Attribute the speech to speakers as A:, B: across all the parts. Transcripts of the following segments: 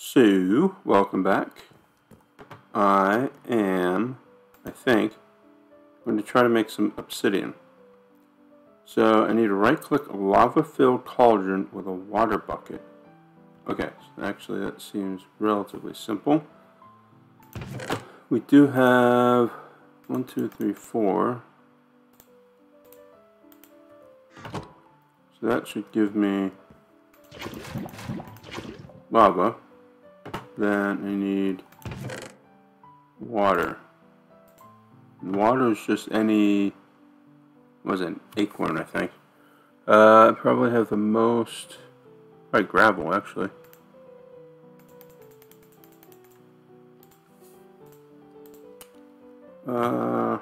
A: So, welcome back. I am, I think, going to try to make some obsidian. So I need to right click a lava filled cauldron with a water bucket. Okay, so actually that seems relatively simple. We do have one, two, three, four. So that should give me lava. Then I need water. water is just any, was it, acorn, I think. Uh, I probably have the most, probably gravel, actually. Uh,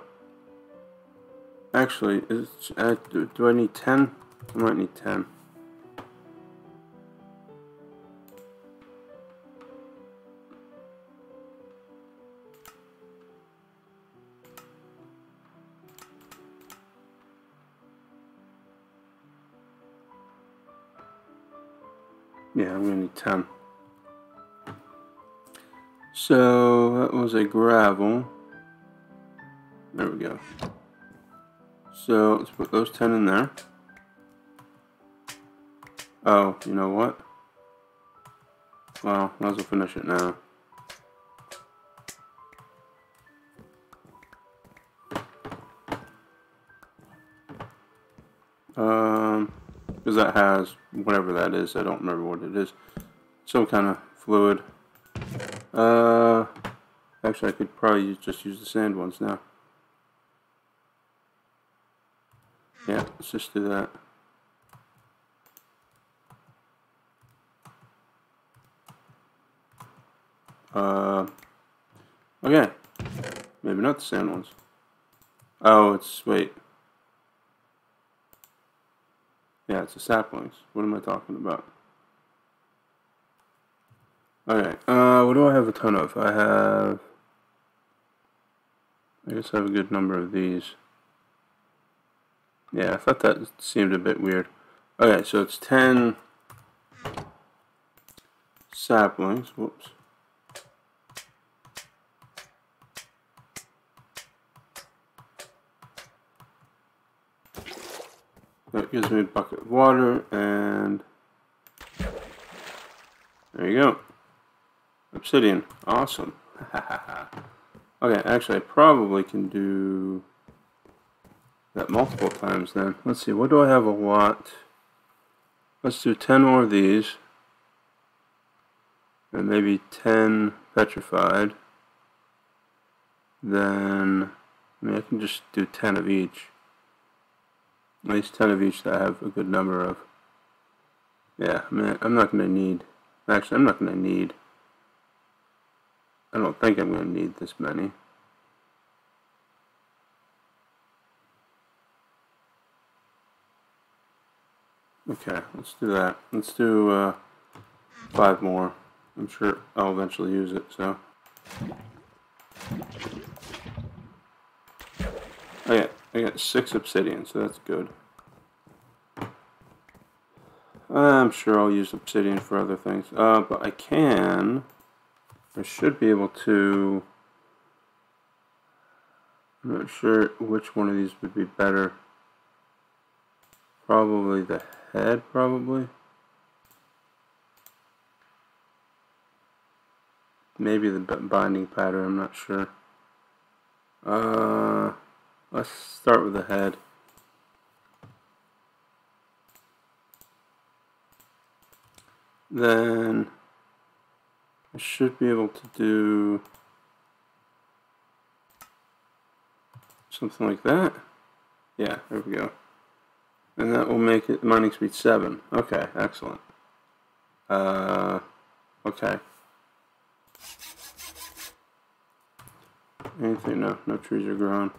A: actually, is, uh, do, do I need 10? I might need 10. Was a gravel. There we go. So let's put those 10 in there. Oh, you know what? Well, might as well finish it now. Um, because that has whatever that is. I don't remember what it is. Some kind of fluid. Uh, actually, I could probably just use the sand ones now. Yeah, let's just do that. Uh, okay. Maybe not the sand ones. Oh, it's, wait. Yeah, it's the saplings. What am I talking about? Okay, uh, what do I have a ton of? I have... I guess I have a good number of these. Yeah, I thought that seemed a bit weird. Okay, so it's 10 saplings. Whoops. That gives me a bucket of water and there you go. Obsidian. Awesome. okay, actually I probably can do that multiple times then. Let's see, what do I have a lot? Let's do 10 more of these. And maybe 10 petrified. Then, I mean, I can just do 10 of each. At least 10 of each that I have a good number of. Yeah, I mean, I'm not going to need, actually, I'm not going to need, I don't think I'm going to need this many. Okay, let's do that. Let's do uh, five more. I'm sure I'll eventually use it, so. Okay, I got six obsidian, so that's good. I'm sure I'll use obsidian for other things. Uh, but I can, I should be able to, I'm not sure which one of these would be better. Probably the head, probably. Maybe the binding pattern, I'm not sure. Uh, Let's start with the head. Then I should be able to do something like that. Yeah, there we go. And that will make it mining speed 7. Okay, excellent. Uh, okay. Anything? No, no trees are growing.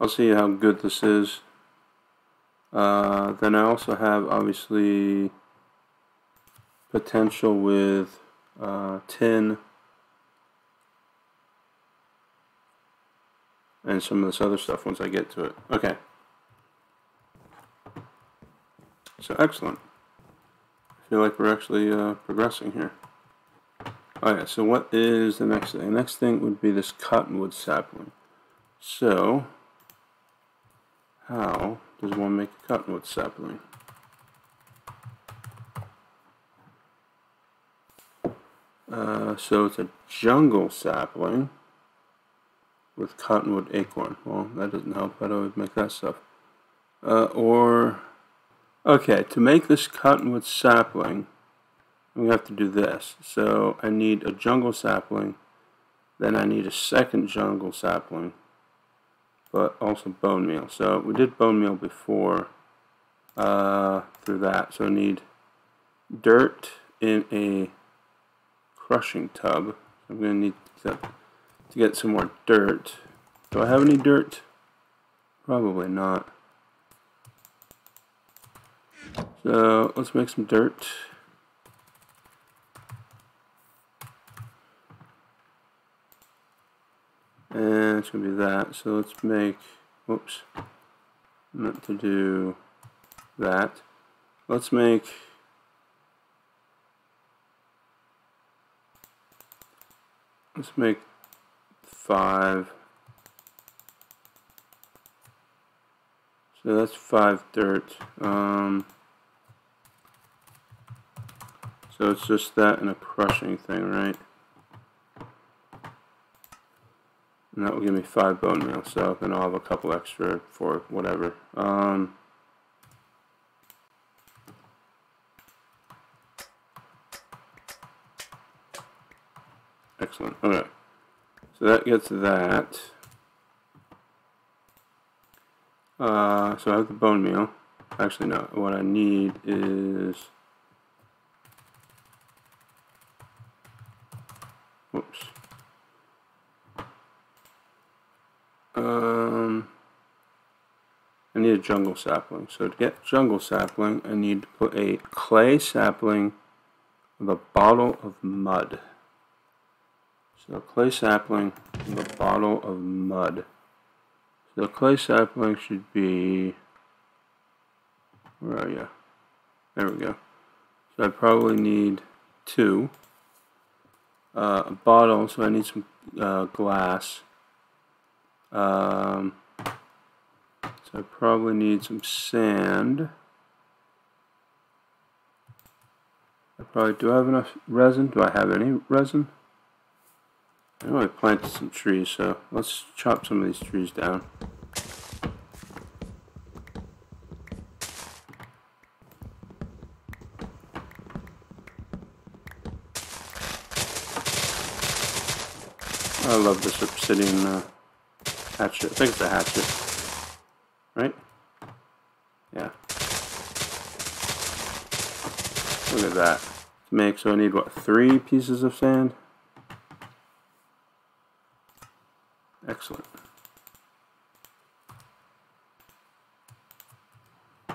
A: I'll see how good this is. Uh, then I also have obviously potential with uh, tin and some of this other stuff once I get to it. Okay. So excellent. I feel like we're actually uh, progressing here. Yeah, so what is the next thing? The next thing would be this cottonwood sapling. So, how does one make a cottonwood sapling? Uh, so it's a jungle sapling with cottonwood acorn. Well, that doesn't help. How do I make that stuff? Uh, or, okay, to make this cottonwood sapling, we have to do this. So I need a jungle sapling, then I need a second jungle sapling, but also bone meal. So we did bone meal before uh, through that. So I need dirt in a crushing tub. I'm going to need to, to get some more dirt. Do I have any dirt? Probably not. So let's make some dirt. And it's going to be that. So let's make, whoops, meant to do that. Let's make Let's make five. So that's five dirt. Um, so it's just that and a crushing thing, right? And that will give me five bone meal. So then I'll have a couple extra for whatever. Um, Excellent. So that gets that. Uh, so I have the bone meal. Actually, no. What I need is... Whoops. Um, I need a jungle sapling. So to get jungle sapling, I need to put a clay sapling with a bottle of mud. So clay sapling and a bottle of mud. So clay sapling should be, where are you? There we go. So I probably need two. Uh, a bottle, so I need some uh, glass. Um, so I probably need some sand. I probably, do I have enough resin? Do I have any resin? I know I planted some trees, so let's chop some of these trees down. I love this obsidian uh, hatchet. I think it's a hatchet. Right? Yeah. Look at that. To make, so I need, what, three pieces of sand? Excellent.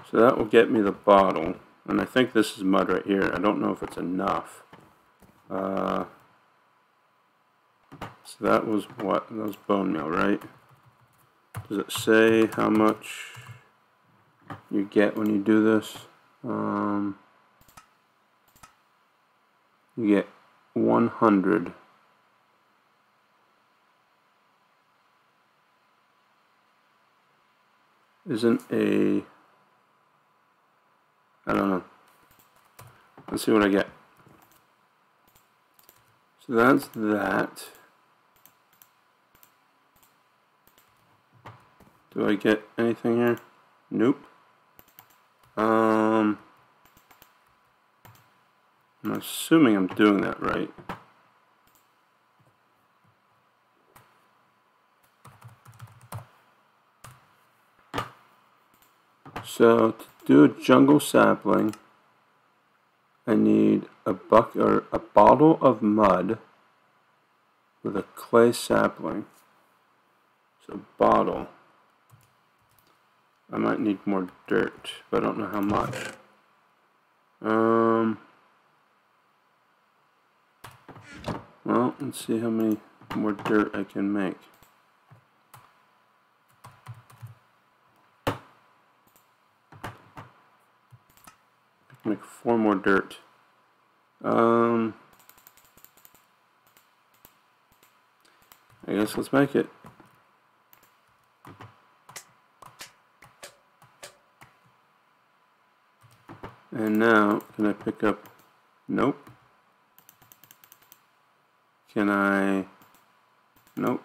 A: So that will get me the bottle. And I think this is mud right here. I don't know if it's enough. Uh, so that was what? That was bone meal, right? Does it say how much you get when you do this? Um, you get 100 isn't a I don't know. Let's see what I get. So that's that. Do I get anything here? Nope. Um, I'm assuming I'm doing that right. So to do a jungle sapling, I need a bucket or a bottle of mud with a clay sapling. So bottle. I might need more dirt, but I don't know how much. Um. Well, let's see how many more dirt I can make. Make four more dirt. Um, I guess let's make it. And now, can I pick up? Nope. Can I? Nope.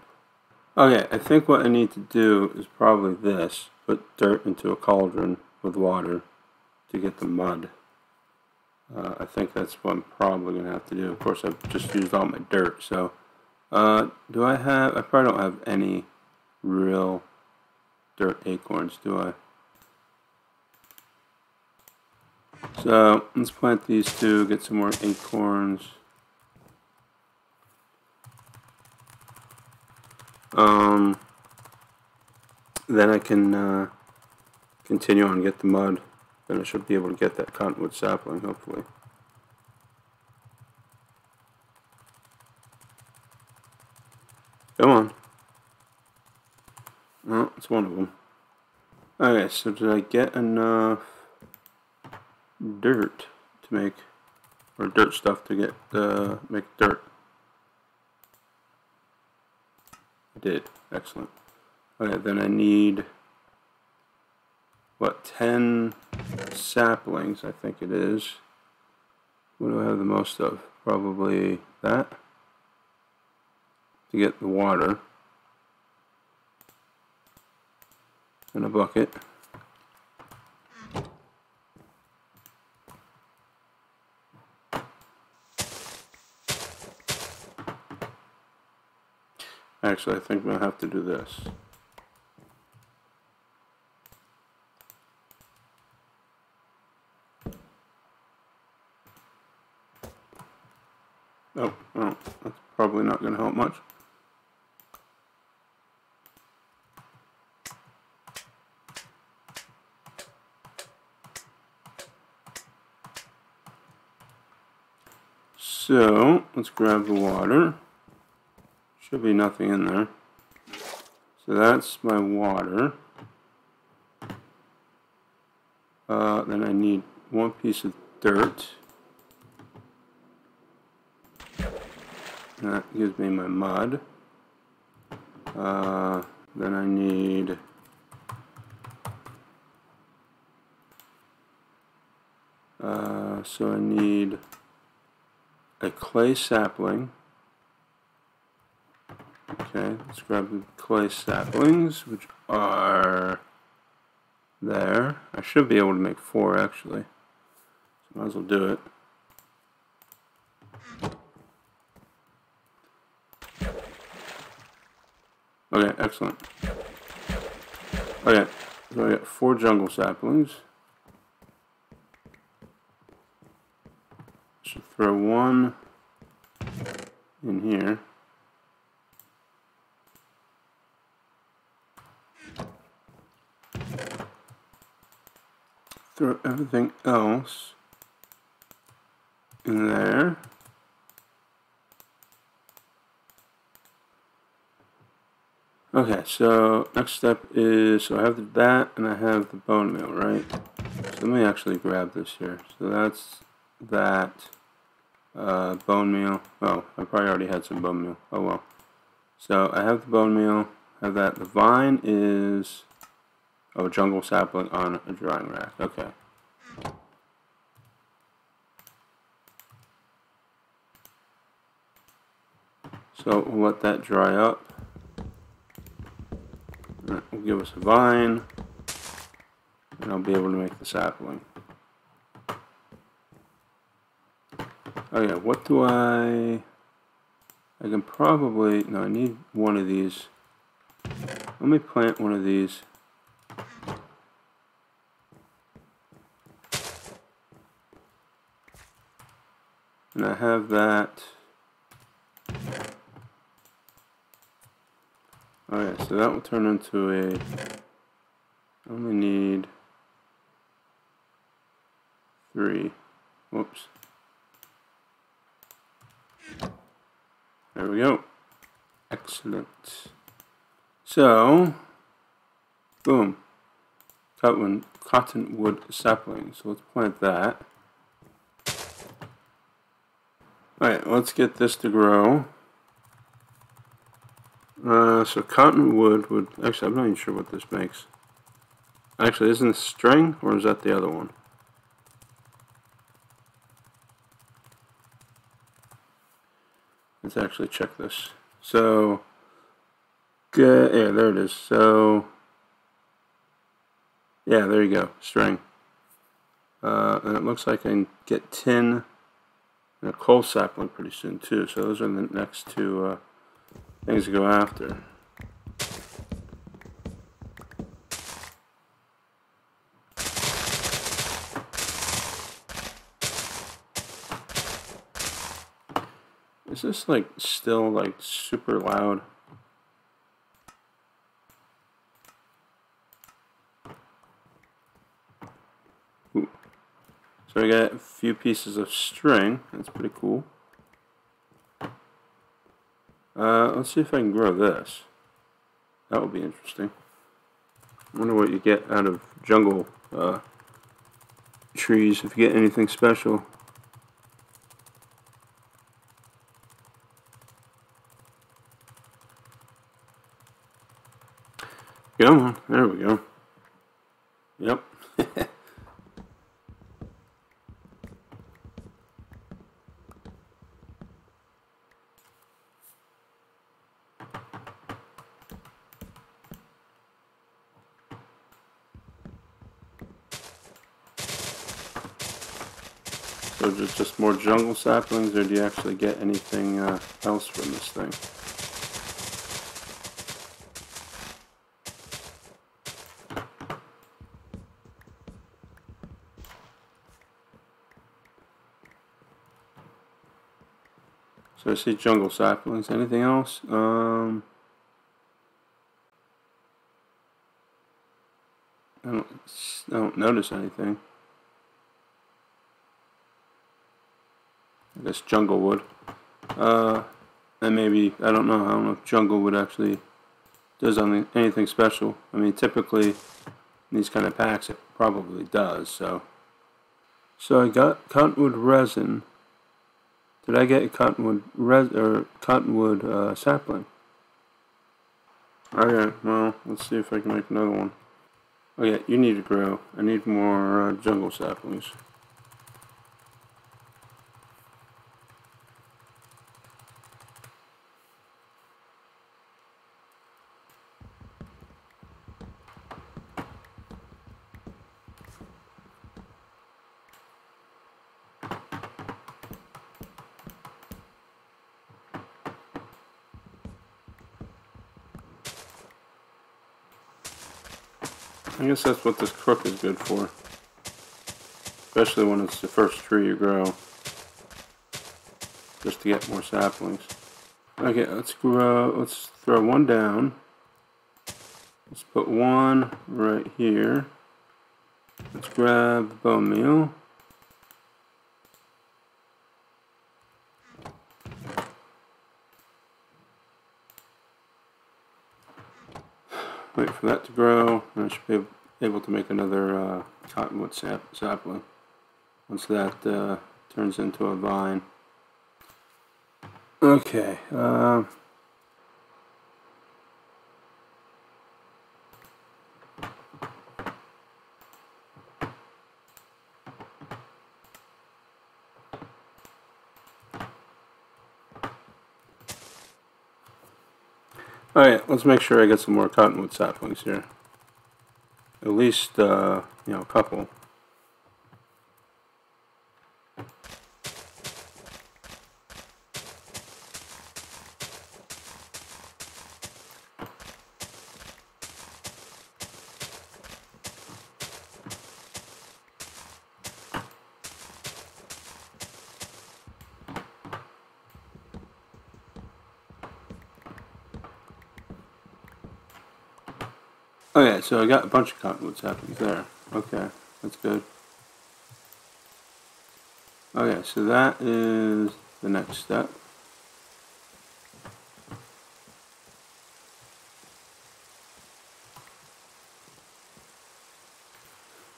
A: Okay, I think what I need to do is probably this. Put dirt into a cauldron with water to get the mud. Uh, I think that's what I'm probably going to have to do. Of course, I've just used all my dirt, so... Uh, do I have... I probably don't have any real dirt acorns, do I? So, let's plant these two, get some more acorns. Um, then I can uh, continue on get the mud. Then I should be able to get that cottonwood sapling, hopefully. Come on. Oh, it's one of them. Okay, so did I get enough dirt to make, or dirt stuff to get, uh, make dirt? I did. Excellent. Okay, then I need, what, 10 saplings, I think it is. What do I have the most of? Probably that. To get the water. In a bucket. Actually, I think I'm going to have to do this. Oh, well, that's probably not going to help much. So, let's grab the water. Should be nothing in there. So that's my water. Uh, then I need one piece of dirt. That gives me my mud. Uh, then I need uh, so I need a clay sapling Okay, let's grab the clay saplings, which are there. I should be able to make four, actually. So might as well do it. Okay, excellent. Okay, so I got four jungle saplings. Should throw one in here. throw everything else in there. Okay, so next step is, so I have that and I have the bone meal, right? So let me actually grab this here. So that's that uh, bone meal. Oh, I probably already had some bone meal. Oh well. So I have the bone meal, have that. The vine is Oh, jungle sapling on a drying rack. Okay. So we'll let that dry up. That will give us a vine. And I'll be able to make the sapling. Oh yeah, what do I... I can probably... No, I need one of these. Let me plant one of these and I have that. Okay, so that will turn into a, I only need three. Whoops. There we go. Excellent. So, boom. Cotton, cottonwood sapling. So let's plant that. Alright, let's get this to grow. Uh, so cottonwood would, actually I'm not even sure what this makes. Actually, isn't this string, or is that the other one? Let's actually check this. So, yeah, there it is. So, yeah, there you go, string. Uh, and it looks like I can get tin and a coal sapling pretty soon too. So those are the next two uh, things to go after. Is this like still like super loud? So I got a few pieces of string. That's pretty cool. Uh, let's see if I can grow this. That would be interesting. I wonder what you get out of jungle uh, trees, if you get anything special. Come on, there we go. Yep. So just, just more jungle saplings, or do you actually get anything uh, else from this thing? So I see jungle saplings. Anything else? Um, I don't, I don't notice anything. I guess jungle wood. Uh, and maybe, I don't know, I don't know if jungle wood actually does anything special. I mean, typically, these kind of packs, it probably does, so. So I got cottonwood resin did I get a cottonwood res or cottonwood uh, sapling? Okay, well, let's see if I can make another one. Oh yeah, you need to grow. I need more uh, jungle saplings. I guess that's what this crook is good for. Especially when it's the first tree you grow. Just to get more saplings. Okay, let's grow, let's throw one down. Let's put one right here. Let's grab bone meal. Wait for that to grow, and I should be able to make another uh, cottonwood sap sapling once that uh, turns into a vine. Okay. Uh, Alright, let's make sure I get some more cottonwood saplings here. At least, uh, you know, a couple. Okay, so I got a bunch of cottonwood happening there. Okay, that's good. Okay, so that is the next step.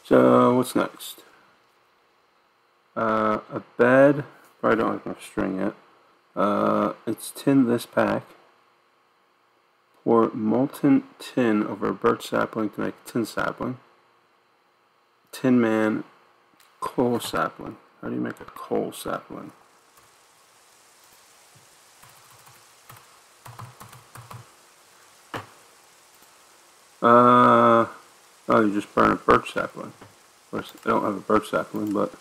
A: So, what's next? Uh, a bed. Probably don't have enough string yet. Uh, it's tin this pack. Pour molten tin over a birch sapling to make a tin sapling. Tin man coal sapling. How do you make a coal sapling? Uh, oh, you just burn a birch sapling. Of course, I don't have a birch sapling, but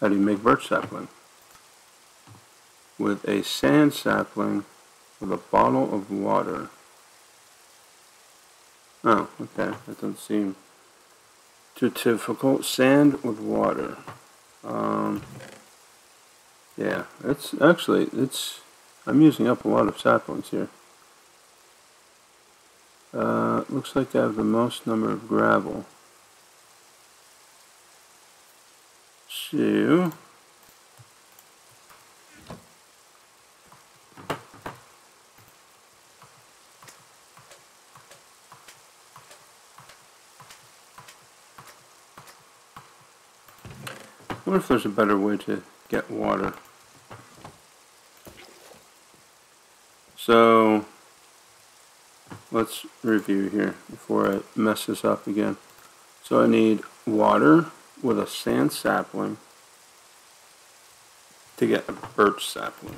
A: how do you make birch sapling? With a sand sapling a bottle of water. Oh, okay. That doesn't seem too difficult. Sand with water. Um, yeah, it's actually, it's, I'm using up a lot of saplings here. Uh, looks like I have the most number of gravel. So, wonder if there's a better way to get water. So, let's review here before I mess this up again. So I need water with a sand sapling to get a birch sapling.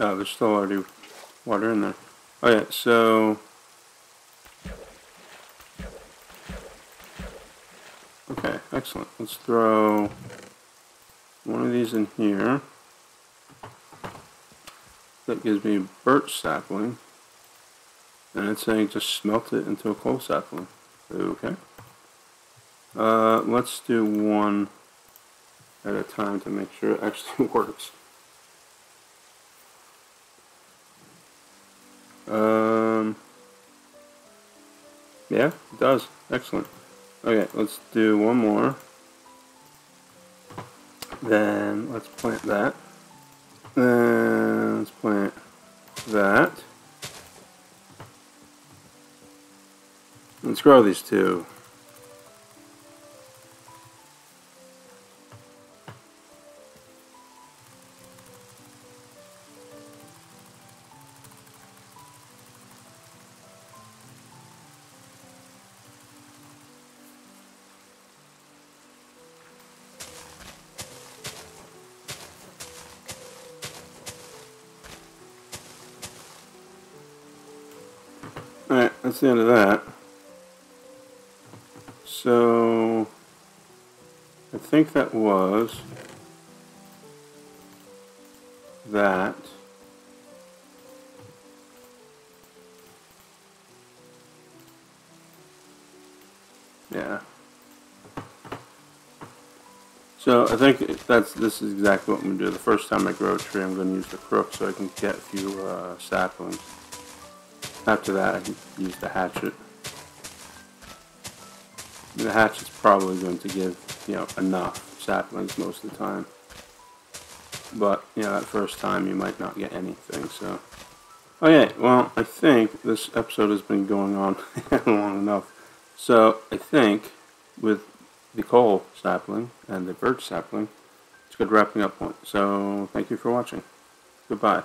A: Oh, there's still already water in there. Yeah, so Okay, excellent. Let's throw one of these in here. That gives me birch sapling. And it's saying just smelt it into a coal sapling. Okay. Uh, let's do one at a time to make sure it actually works. Um, yeah, it does. Excellent. Okay, let's do one more. Then let's plant that. Then let's plant that. Let's grow these two. The end of that. So, I think that was that. Yeah. So I think that's this is exactly what I'm going to do. The first time I grow a tree, I'm going to use the crook so I can get a few uh, saplings. After that, I can use the hatchet. The hatchet's probably going to give, you know, enough saplings most of the time. But, you know, that first time you might not get anything, so. Okay, well, I think this episode has been going on long enough. So, I think with the coal sapling and the birch sapling, it's a good wrapping up point. So, thank you for watching. Goodbye.